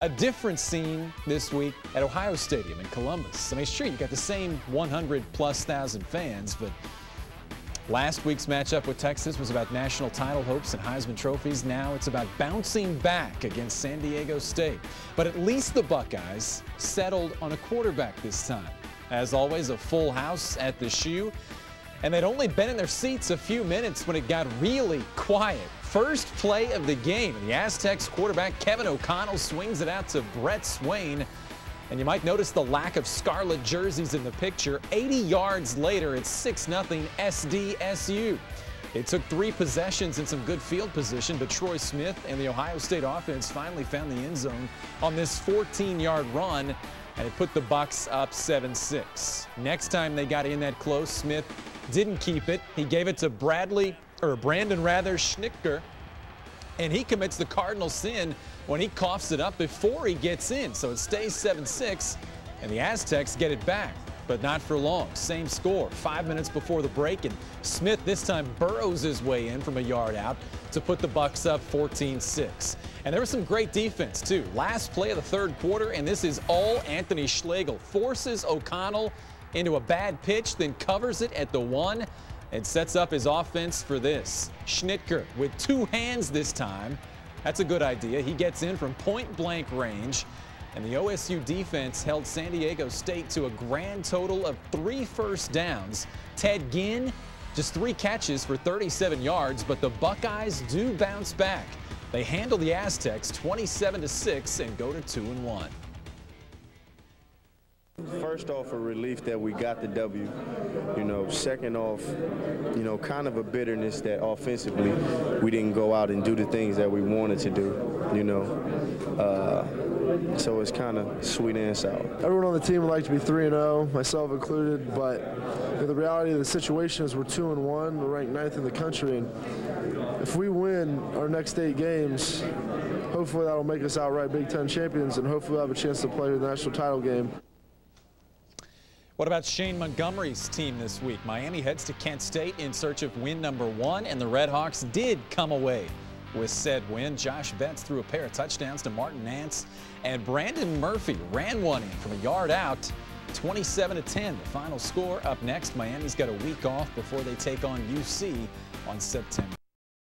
A different scene this week at Ohio Stadium in Columbus. I mean, sure, you got the same 100 plus thousand fans, but last week's matchup with Texas was about national title hopes and Heisman trophies. Now it's about bouncing back against San Diego State. But at least the Buckeyes settled on a quarterback this time. As always, a full house at the shoe. And they'd only been in their seats a few minutes when it got really quiet. First play of the game. The Aztecs quarterback Kevin O'Connell swings it out to Brett Swain. And you might notice the lack of scarlet jerseys in the picture. 80 yards later, it's 6 0 SDSU. It took three possessions and some good field position, but Troy Smith and the Ohio State offense finally found the end zone on this 14-yard run, and it put the Bucks up 7-6. Next time they got in that close, Smith didn't keep it. He gave it to Bradley or Brandon rather, Schnittker, and he commits the cardinal sin when he coughs it up before he gets in. So it stays 7-6, and the Aztecs get it back, but not for long. Same score, five minutes before the break, and Smith this time burrows his way in from a yard out to put the Bucks up 14-6. And there was some great defense, too. Last play of the third quarter, and this is all Anthony Schlegel. Forces O'Connell into a bad pitch, then covers it at the one and sets up his offense for this. Schnittker with two hands this time. That's a good idea. He gets in from point blank range. And the OSU defense held San Diego State to a grand total of three first downs. Ted Ginn, just three catches for 37 yards, but the Buckeyes do bounce back. They handle the Aztecs 27 to 6 and go to 2 and 1. First off, a relief that we got the W. You know, second off, you know, kind of a bitterness that offensively we didn't go out and do the things that we wanted to do. You know, uh, so it's kind of sweet and sour. Everyone on the team would like to be three and zero, myself included. But you know, the reality of the situation is we're two and one. We're ranked ninth in the country, and if we win our next eight games, hopefully that'll make us outright Big Ten champions, and hopefully we'll have a chance to play the national title game. What about Shane Montgomery's team this week? Miami heads to Kent State in search of win number one, and the Redhawks did come away with said win. Josh Betts threw a pair of touchdowns to Martin Nance, and Brandon Murphy ran one in from a yard out. 27 to 10, the final score. Up next, Miami's got a week off before they take on UC on September